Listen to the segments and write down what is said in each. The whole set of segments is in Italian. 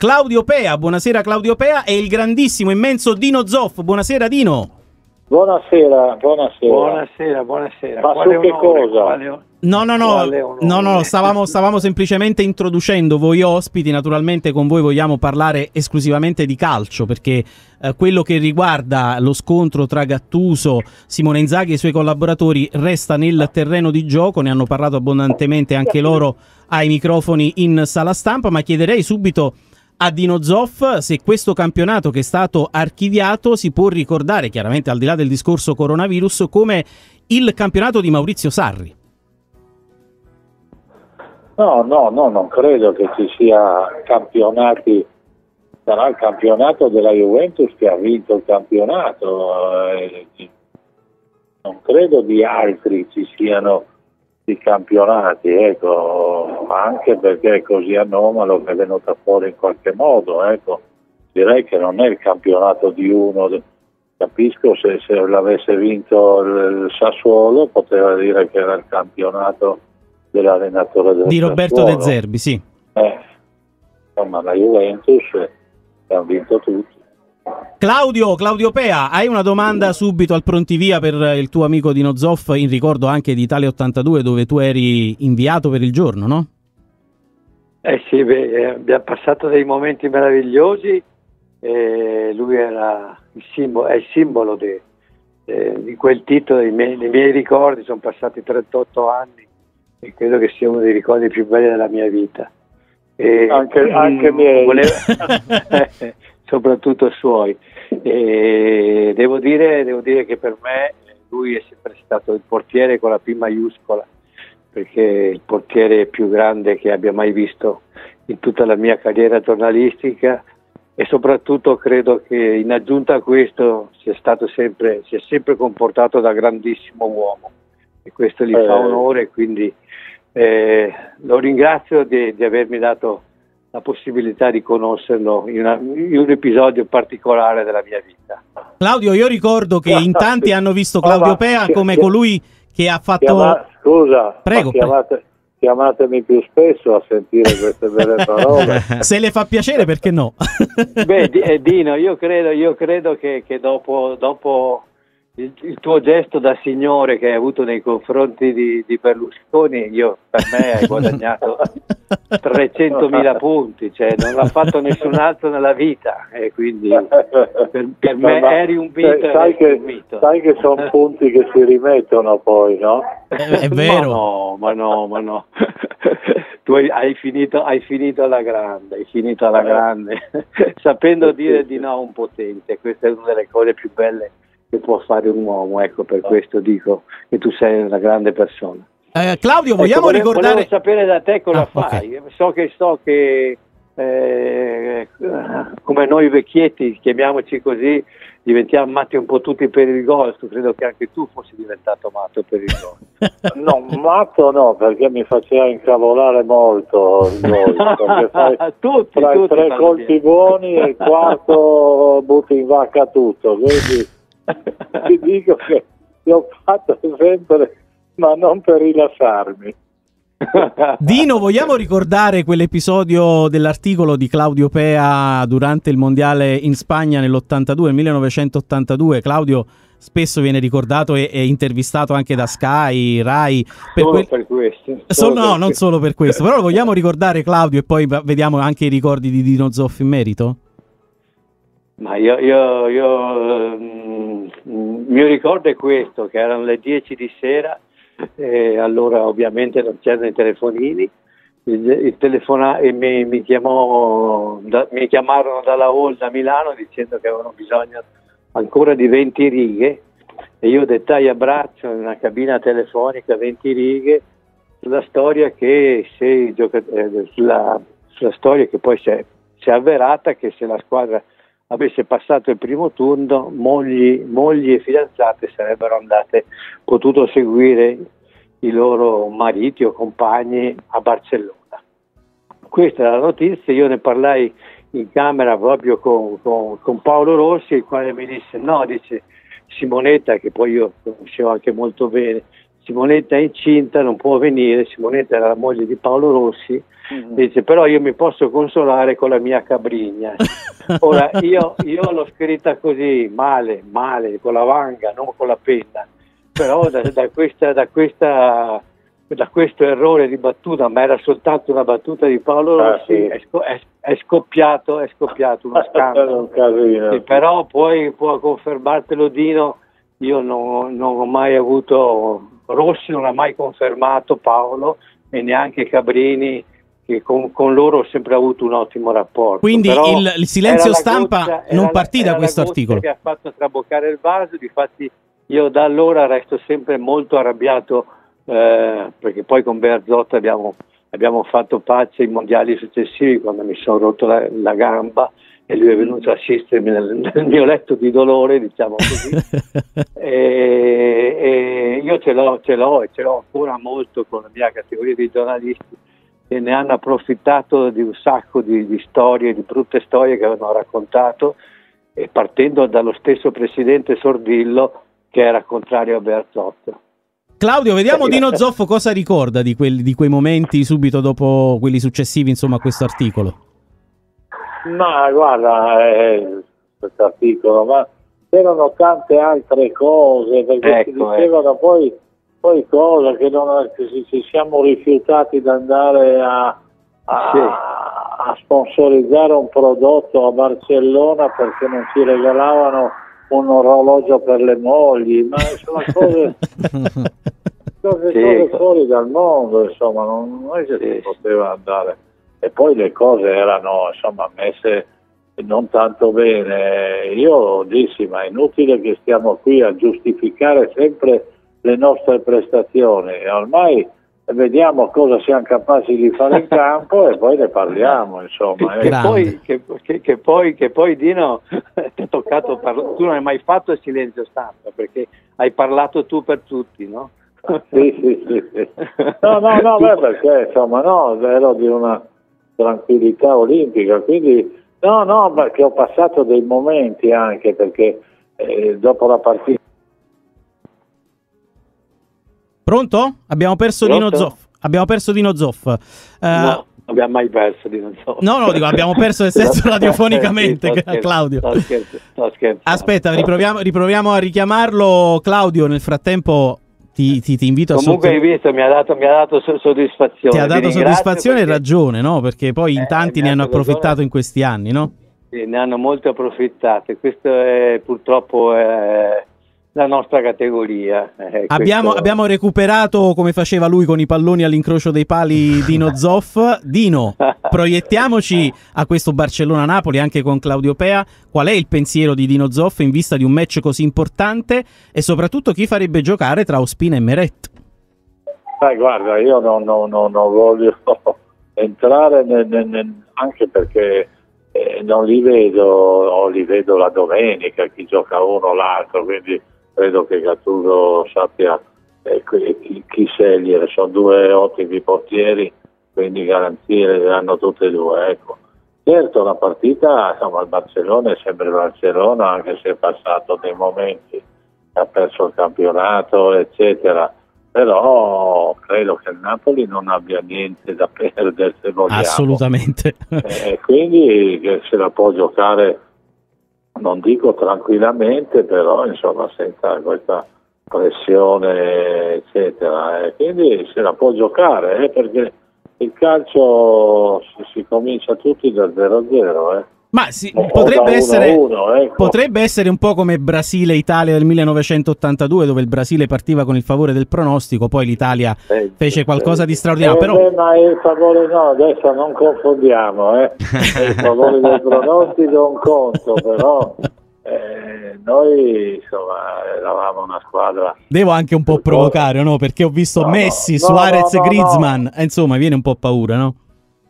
Claudio Pea, buonasera Claudio Pea e il grandissimo, immenso Dino Zoff, buonasera Dino. Buonasera, buonasera. Buonasera, buonasera. Ma Quale su che onore, cosa? quale- No, no, no, no, no, stavamo, stavamo semplicemente introducendo voi ospiti, naturalmente con voi vogliamo parlare esclusivamente di calcio perché eh, quello che riguarda lo scontro tra Gattuso, Simone Inzaghi e i suoi collaboratori resta nel terreno di gioco, ne hanno parlato abbondantemente anche loro ai microfoni in sala stampa, ma chiederei subito a Dino Zoff se questo campionato che è stato archiviato si può ricordare, chiaramente al di là del discorso coronavirus, come il campionato di Maurizio Sarri. No, no, no, non credo che ci sia campionati. Sarà il campionato della Juventus che ha vinto il campionato. eh, non credo di altri ci siano i campionati, ecco, anche perché è così anomalo che è venuta fuori in qualche modo, ecco. Direi che non è il campionato di uno, capisco se, se l'avesse vinto il, Sassuolo poteva dire che era il campionato dell'allenatore del Di Roberto Sassuolo. De Zerbi, sì. Eh, insomma, la Juventus eh, ha vinto tutti. Claudio, Claudio Pea, hai una domanda subito al prontivia per il tuo amico Dino Zoff in ricordo anche di Italia 82 dove tu eri inviato per il giorno, no? Eh sì, beh, eh, abbiamo passato dei momenti meravigliosi e lui era il simbolo, è il simbolo di, eh, di quel titolo, dei miei, dei miei ricordi, sono passati 38 anni e credo che sia uno dei ricordi più belli della mia vita. E, Anche- anche mm, miei. volevo- soprattutto suoi. E devo, dire, devo dire che per me lui è sempre stato il portiere con la P maiuscola, perché il portiere più grande che abbia mai visto in tutta la mia carriera giornalistica e soprattutto credo che in aggiunta a questo sia stato sempre, si è sempre comportato da grandissimo uomo e questo gli Eh. fa onore, quindi eh, lo ringrazio di, di avermi dato la possibilità di conoscerlo in, una- in un episodio particolare della mia vita. Claudio, io ricordo che in tanti hanno visto Claudio Ah, Pea come chi- colui che ha fatto... Chiama- scusa, Prego, ma chiamate- chiamatemi più spesso a sentire queste belle parole. Se le fa piacere, perché no? Beh, eh, Dino, io credo, io credo che, che dopo, dopo il, il tuo gesto da signore che hai avuto nei confronti di, di Berlusconi, io, per me hai guadagnato 300.000 punti, cioè non l'ha fatto nessun altro nella vita e quindi per, per me Ma- eri un mito, sai- che, mito. sai che sono punti che si rimettono poi, no? È, è vero. Ma no, ma no, ma no. tu hai, hai finito, hai finito alla grande, hai finito alla grande, sapendo dire di no a un potente, questa è una delle cose più belle che può fare un uomo, ecco per questo dico che tu sei una grande persona. Eh, Claudio, vogliamo Ecco, volevo- ricordare... Volevo sapere da te cosa Ah, fai. So che so che eh, come noi vecchietti, chiamiamoci così, diventiamo matti un po' tutti per il golf. Credo che anche tu fossi diventato matto per il golf. No, matto no, perché mi faceva incavolare molto il gol, fai tutti, tra i tutti tre fanno colpi buoni e il quarto butti in vacca tutto, quindi ti dico che l'ho fatto sempre, ma non per rilassarmi. Dino, vogliamo ricordare quell'episodio dell'articolo di Claudio Pea durante il mondiale in Spagna nell'82, 1982? Claudio spesso viene ricordato e, e intervistato anche da Sky, Rai. Per Solo quel- per questo. Solo- no, per non questo. solo per questo, però lo vogliamo ricordare Claudio e poi vediamo anche i ricordi di Dino Zoff in merito? Ma io, io, io, il mio ricordo è questo, che erano le 10 di sera, e allora ovviamente non c'erano i telefonini, il, il telefona- e mi, mi chiamò, da- mi chiamarono dalla hall da Milano dicendo che avevano bisogno ancora di 20 righe e io dettai a braccio in una cabina telefonica 20 righe sulla storia che se eh, sulla, sulla storia che poi si è, si è avverata che se la squadra avesse passato il primo turno mogli, mogli e fidanzate sarebbero andate potuto seguire i loro mariti o compagni a Barcellona. Questa è la notizia, io ne parlai in camera proprio con, con- con Paolo Rossi, il quale mi disse no, dice Simonetta, che poi io conoscevo anche molto bene, Simonetta è incinta, non può venire, Simonetta era la moglie di Paolo Rossi, mm-hmm. dice però io mi posso consolare con la mia cabrigna. Ora io, io, l'ho scritta così, male, male, con la vanga, non con la penna, però da, da, questa, da, questa, da questo errore di battuta, ma era soltanto una battuta di Paolo ah, Rossi, ah, sì. è, sco- è, è, scoppiato, è scoppiato uno scandalo. sì, però poi può confermartelo Dino, io non, non ho mai avuto Rossi non ha mai confermato Paolo e neanche Cabrini che con, con, loro ho sempre avuto un ottimo rapporto. Quindi il, il, silenzio stampa goccia, non partì da questo articolo. che ha fatto traboccare il vaso, difatti io da allora resto sempre molto arrabbiato eh, perché poi con Berzotto abbiamo, abbiamo, fatto pace ai mondiali successivi quando mi sono rotto la, la gamba e lui è venuto a assistermi nel, nel mio letto di dolore, diciamo così. e, e, io ce l'ho, ce l'ho e ce l'ho ancora molto con la mia categoria di giornalisti che ne hanno approfittato di un sacco di, di storie, di brutte storie che avevano raccontato e partendo dallo stesso presidente Sordillo che era contrario a Berzotto. Claudio, vediamo Dino Zoffo cosa ricorda di, quelli, di quei momenti subito dopo quelli successivi insomma, a questo articolo. Ma guarda, eh, questo articolo, ma c'erano tante altre cose, perché ecco, si dicevano ecco. poi, poi, cose che, non, che ci, ci, siamo rifiutati di andare a, a, sì. a, sponsorizzare un prodotto a Barcellona perché non ci regalavano un orologio per le mogli, ma sono cose, cose, cose fuori dal mondo, insomma, non, non è che si poteva andare. E poi le cose erano insomma messe non tanto bene. Io dissi ma è inutile che stiamo qui a giustificare sempre le nostre prestazioni, ormai vediamo cosa siamo capaci di fare in campo e poi ne parliamo insomma. Che, poi, che, che, che, poi, che poi Dino ti ha toccato parlare, tu non hai mai fatto il silenzio stampa perché hai parlato tu per tutti, no? sì, sì, sì, sì. No, no, no, beh, perché insomma no, ero di una tranquillità olimpica, quindi no, no, perché ho passato dei momenti anche perché eh, dopo la partita... Pronto? Abbiamo perso Pronto? Dino Zoff. Abbiamo perso Dino Zoff. Uh, no non abbiamo mai perso Dino Zoff. No, no, dico, abbiamo perso nel senso radiofonicamente, sì, scherzo, Claudio. Sto scherzo, sto scherzo. Aspetta, riproviamo, riproviamo, a richiamarlo. Claudio, nel frattempo ti, ti, ti invito Comunque a Comunque hai visto, mi ha dato, mi ha dato soddisfazione. Ti ha dato soddisfazione e ragione, no? Perché poi in eh, tanti ne hanno approfittato ragione. in questi anni, no? Sì, ne hanno molto approfittato questo è purtroppo... È la nostra categoria. Eh, abbiamo, abbiamo, recuperato come faceva lui con i palloni all'incrocio dei pali Dino Zoff. Dino, proiettiamoci a questo Barcellona-Napoli anche con Claudio Pea. Qual è il pensiero di Dino Zoff in vista di un match così importante e soprattutto chi farebbe giocare tra Ospina e Meret? Eh, guarda, io non, non, non, non voglio entrare nel, nel, anche perché eh, non li vedo, o li vedo la domenica, chi gioca uno o l'altro, quindi credo che Gattuso sappia eh, chi, chi, scegliere, sono due ottimi portieri, quindi garanzie le danno tutte e due. Ecco. Certo la partita, insomma il Barcellona è sempre il Barcellona, anche se è passato dei momenti, ha perso il campionato, eccetera, però credo che il Napoli non abbia niente da perdere se vogliamo. Assolutamente. E quindi se la può giocare non dico tranquillamente, però insomma senza questa pressione eccetera. E quindi se la può giocare eh, perché il calcio si, si comincia tutti da 0-0. Eh. Ma sì, potrebbe, essere, uno, ecco. potrebbe, essere, un po' come Brasile-Italia del 1982, dove il Brasile partiva con il favore del pronostico, poi l'Italia eh, fece qualcosa eh, di straordinario. Eh, però... ma il favore no, adesso non confondiamo, eh. il favore del pronostico un conto, però eh, noi insomma eravamo una squadra. Devo anche un po' provocare, no? Perché ho visto no, Messi, no, Suarez, no, Griezmann, insomma, viene un po' paura, no?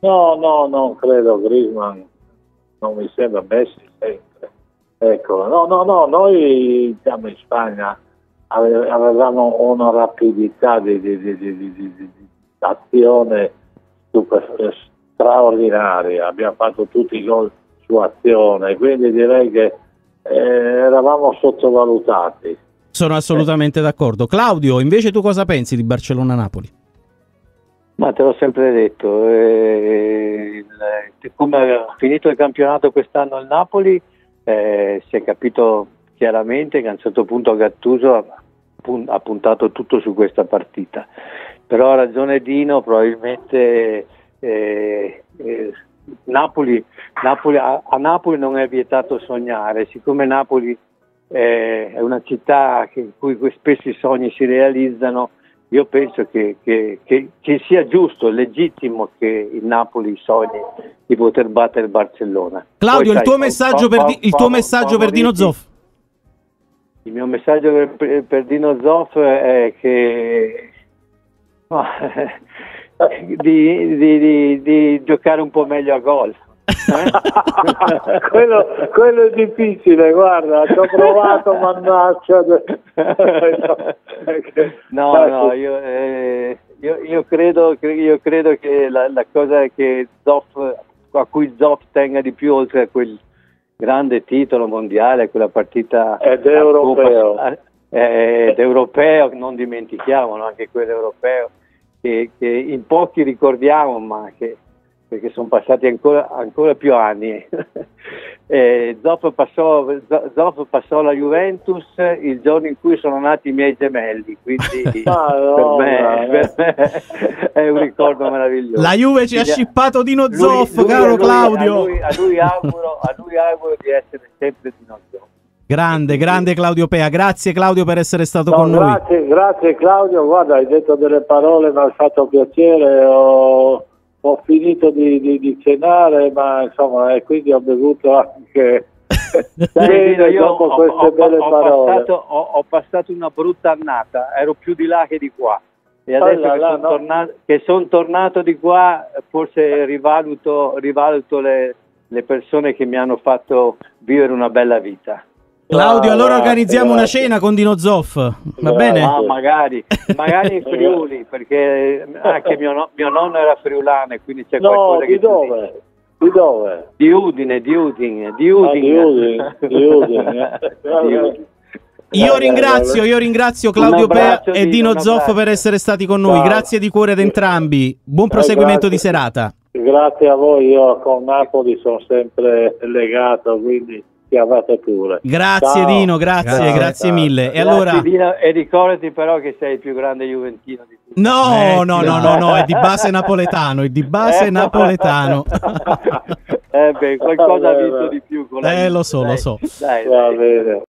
No, no, non credo Griezmann non mi sembra Messi sempre. Ecco, no, no, no, noi siamo in Spagna, avevamo una rapidità di, di, di, di azione super, straordinaria, abbiamo fatto tutti i gol su azione, quindi direi che eh, eravamo sottovalutati. Sono assolutamente d'accordo. Claudio, invece tu cosa pensi di Barcellona-Napoli? Ma te l'ho sempre detto, eh, il- come ha finito il campionato quest'anno il Napoli, eh, si è capito chiaramente che a un certo punto Gattuso ha, ha puntato tutto su questa partita. Però ha ragione Dino, probabilmente eh, eh, Napoli, Napoli- a, a Napoli non è vietato sognare, siccome Napoli eh, è una città che- in cui spesso i sogni si realizzano, io penso che, che- che- che sia giusto, legittimo che il Napoli sogni di poter battere il Barcellona. Claudio, Poi, il sai, tuo messaggio, per, fa- di- il tuo messaggio per Dino Zoff? Il mio messaggio per, per Dino Zoff è che no, di, di- di- di giocare un po' meglio a golf. Quello, quello è difficile, guarda, ci ho provato, mannaggia. No, no, io, eh, io- io credo, cre- io credo che la, la cosa che Zoff, a cui Zoff tenga di più, oltre a quel grande titolo mondiale, quella partita Ed europeo. Coppa- eh, ed europeo, non dimentichiamolo, anche quello europeo, che, che in pochi ricordiamo, ma che perché sono passati ancora, ancora più anni. Eh, Zoff, passò, Zoff passò alla Juventus il giorno in cui sono nati i miei gemelli, quindi Madonna, per, me, per me è un ricordo meraviglioso. La Juve ci ha scippato Dino lui- Zoff, lui- caro lui- Claudio. A lui, a lui auguro, a lui auguro di essere sempre Dino Zoff. Grande, grande Claudio Pea. Grazie Claudio per essere stato No, con noi. grazie, grazie Claudio, guarda, hai detto delle parole, mi ha fatto piacere, ho, ho finito di, di- di cenare, ma insomma, e quindi ho bevuto anche bene io dopo ho, queste ho- belle ho parole. passato, ho- ho passato una brutta annata, ero più di là che di qua. E adesso là, che sono no. tornato, che son tornato di qua, forse rivaluto, rivaluto le, le persone che mi hanno fatto vivere una bella vita. Claudio, Ah, allora organizziamo una cena con Dino Zoff. Va bene? Ah, magari, magari in Friuli, perché anche mio, no- mio nonno era friulano e quindi c'è No, qualcosa di che... dove? Di dove? Di Udine, di Udine, di Ah, Udine. di Udine, di Udine. Di Udine. Io Vabbè, ringrazio, io ringrazio Claudio Pea e Dino, Zoff per essere stati con noi. Ciao. Grazie di cuore ad entrambi. Buon proseguimento di grazie. serata. Grazie a voi, io con Napoli sono sempre legato, quindi chiamate pure. Grazie Ciao. Dino, grazie, grazie ciao. mille. E Grazie, allora Dino, e ricordati però che sei il più grande juventino di tutti. No, no, no, no, no, è di base napoletano, è di base napoletano. eh beh, qualcosa ha vinto di più con la Eh, lo so, lo dai. so. Dai, Va dai. bene.